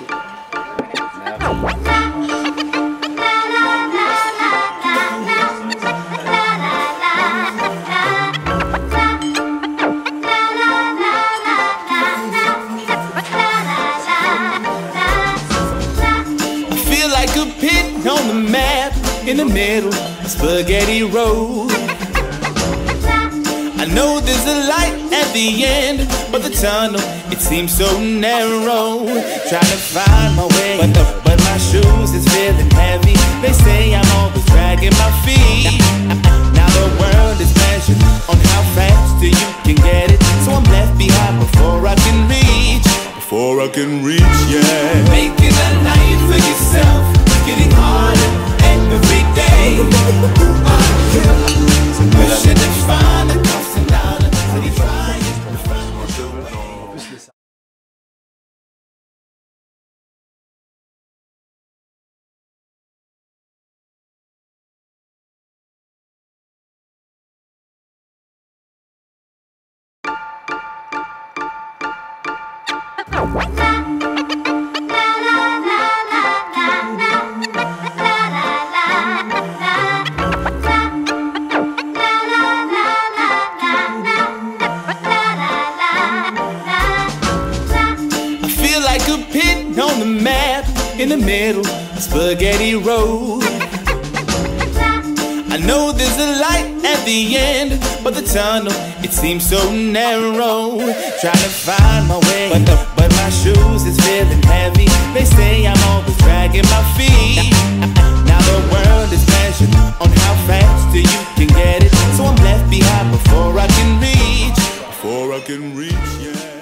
I feel like a pit on the map in the middle Spaghetti Road. I know there's a light at the end, but the tunnel it seems so narrow. Trying to find my way, but the, but my shoes is feeling heavy. They say I'm always dragging my feet. Now the world is measured on how fast you can get it, so I'm left behind before I can reach. Before I can reach, yeah. Making a life for yourself, seems so narrow. Trying to find my way, but the, I can reach, yeah.